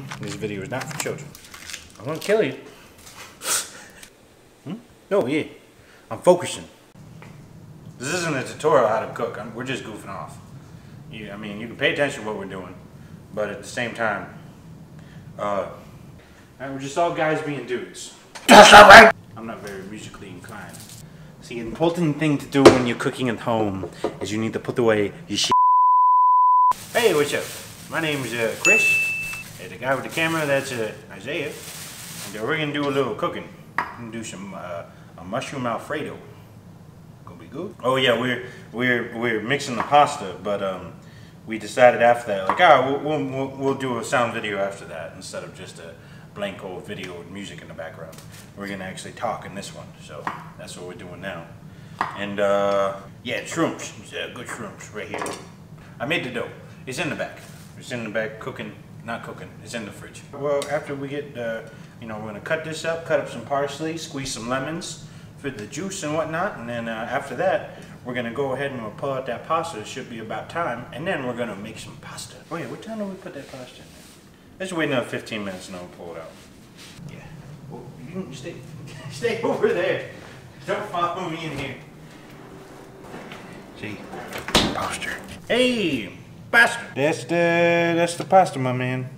Mm-hmm. This video is not for children. I'm gonna kill you. Hmm? No, yeah. I'm focusing. This isn't a tutorial how to cook. I'm, we're just goofing off. You, I mean, you can pay attention to what we're doing, but at the same time, uh, we're just all guys being dudes. That's not right. I'm not very musically inclined. See, an important thing to do when you're cooking at home is you need to put away your shit. Hey, what's up? My name is uh, Chris. Guy with the camera, that's uh, Isaiah. And we're gonna do a little cooking. We're gonna do some uh, a mushroom alfredo. Gonna be good. Oh yeah, we're we're we're mixing the pasta, but um, we decided after that, like, ah, we'll, we'll, we'll, we'll do a sound video after that instead of just a blank old video with music in the background. We're gonna actually talk in this one, so that's what we're doing now. And uh, yeah, shrooms, yeah, good shrooms right here. I made the dough. It's in the back. It's in the back cooking, not cooking. It's in the fridge. Well, after we get, uh, you know, we're gonna cut this up, cut up some parsley, squeeze some lemons for the juice and whatnot, and then uh, after that, we're gonna go ahead and we'll pull out that pasta. It should be about time, and then we're gonna make some pasta. Oh yeah, what time do we put that pasta in there? Let's wait another 15 minutes and then we'll pull it out. Yeah. Well, you can stay, stay over there. Don't follow me in here. See, posture. Hey, pasta. That's the that's the pasta, my man.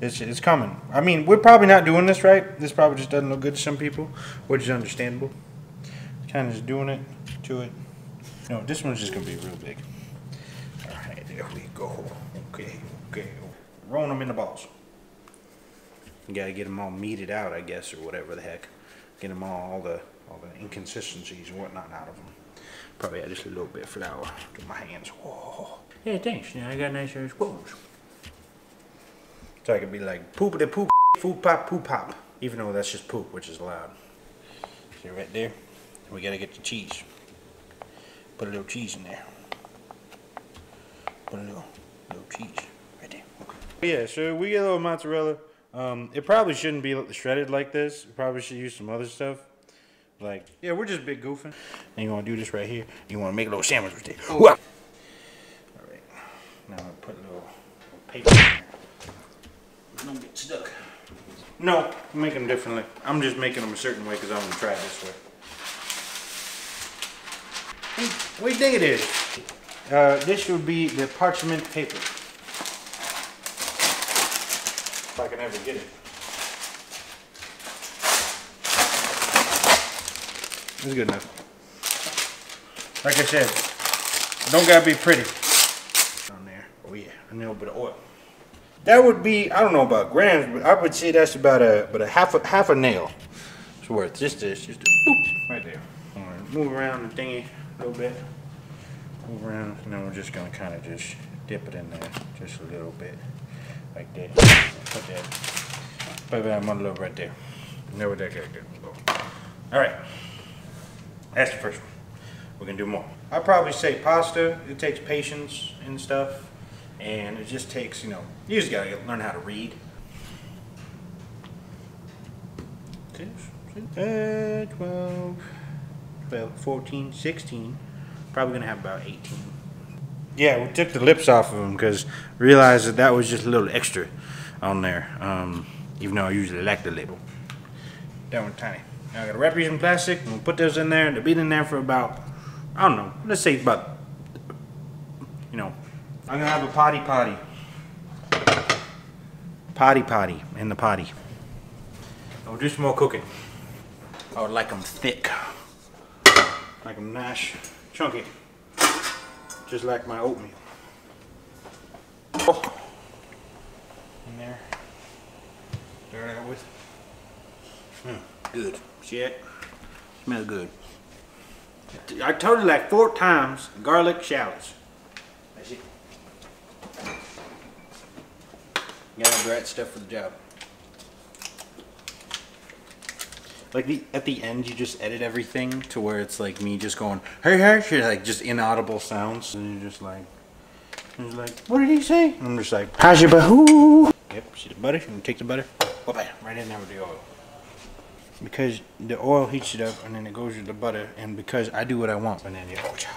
It's it's coming. I mean, we're probably not doing this right. This probably just doesn't look good to some people, which is understandable. Kind of just doing it to it. No, this one's just gonna be real big. All right, there we go. Okay, okay. Rolling them in the balls. You gotta get them all meated out, I guess, or whatever the heck. Get them all, all the all the inconsistencies and whatnot out of them. Probably add just a little bit of flour to my hands. Whoa. Yeah, thanks. Now I got nice air spoons. So I could be like poop the poop, poop pop, poop pop. Even though that's just poop, which is loud. See right there? We gotta get the cheese. Put a little cheese in there. Put a little, little cheese right there. Okay. Yeah, so we get a little mozzarella. Um, it probably shouldn't be shredded like this. We probably should use some other stuff. Like, yeah, we're just big goofing. And you want to do this right here. You want to make a little sandwich with there. Oh. All right. Now I'm going to put a little, little paper in. Don't get stuck. No, making them differently. I'm just making them a certain way because I'm going to try it this way. Hey, what do you think it is? Uh, this would be the parchment paper. If I can ever get it. It's good enough. Like I said, don't gotta be pretty. On there. Oh yeah, a little bit of oil. That would be, I don't know about grams, but I would say that's about a, but a half a half a nail. It's worth just this, just a boop, right there. move around the thingy a little bit. Move around, and then we're just gonna kind of just dip it in there, just a little bit, like that. Put that, put that little right there. What that guy go. That's the first one. We're gonna do more. I'd probably say pasta, it takes patience and stuff. And it just takes, you know, you just gotta learn how to read. Uh, 12, 12, 14, 16. Probably gonna have about 18. Yeah, we took the lips off of them because realized that that was just a little extra on there. Um, even though I usually like the label. That one tiny. I got these in plastic. and we'll put those in there. They'll be in there for about, I don't know, let's say about, you know, I'm to have a potty potty. Potty potty in the potty. I'll do some more cooking. I would like them thick. Like them nice, chunky. Just like my oatmeal. Oh. In there. There it with. Hmm, good. Shit. Smell good. I told you like four times, garlic shallots. That's it. You gotta have the right stuff for the job. Like the at the end, you just edit everything to where it's like me just going, hey, hey, like just inaudible sounds, and you're just like, you're like, what did he say? And I'm just like, how's your bahoo? Yep, see the butter? You take the butter, right in there with the oil because the oil heats it up and then it goes to the butter and because I do what I want. And then oh, yeah,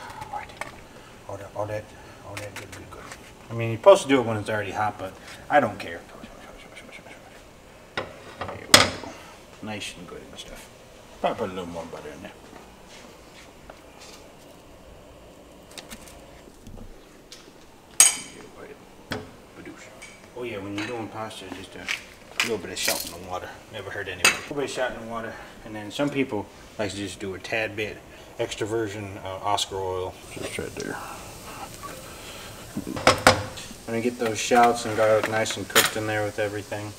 all that all that all that good good good. I mean you're supposed to do it when it's already hot but I don't care. Nice and good and stuff. Probably put a little more butter in there. Oh yeah, when you're doing pasta, just a little bit of salt in the water. Never hurt anyone. A little bit of salt in the water, and then some people like to just do a tad bit extra virgin uh, Oscar oil. Just right there. When you get those shallots and garlic nice and cooked in there with everything.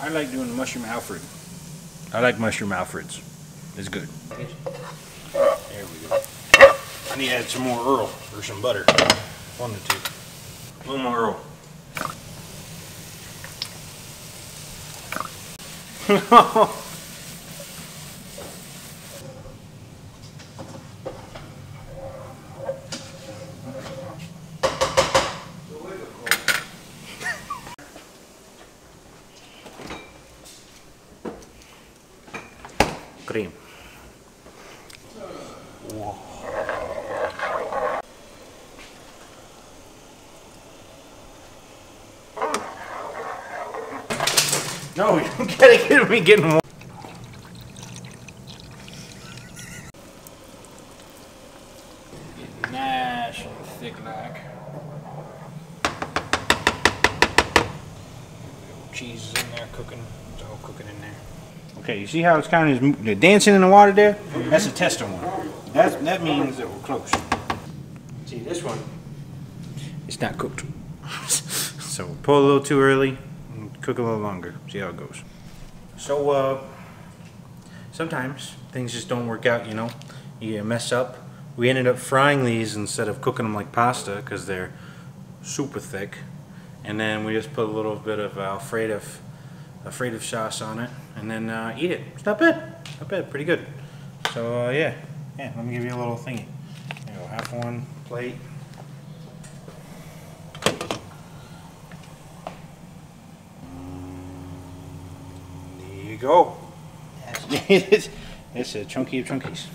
I like doing the mushroom alfred. I like mushroom alfreds. It's good. There we go. I need to add some more Earl or some butter. One or two. A little more Earl. Крым. No, you gotta get me getting more. Nice and thick like. Cheese is in there cooking. It's all cooking in there. Okay, you see how it's kind of just, dancing in the water there? That's a tester one. That's, that means that we're close. See, this one, it's not cooked. so pull a little too early cook a little longer. See how it goes. So, uh, sometimes things just don't work out, you know. You mess up. We ended up frying these instead of cooking them like pasta because they're super thick. And then we just put a little bit of Alfredo, Alfredo sauce on it and then uh, eat it. It's not bad. Not bad. Pretty good. So, uh, yeah. Yeah, let me give you a little thingy. You go. Half one plate. go. Yes. it's a chunky of chunkies.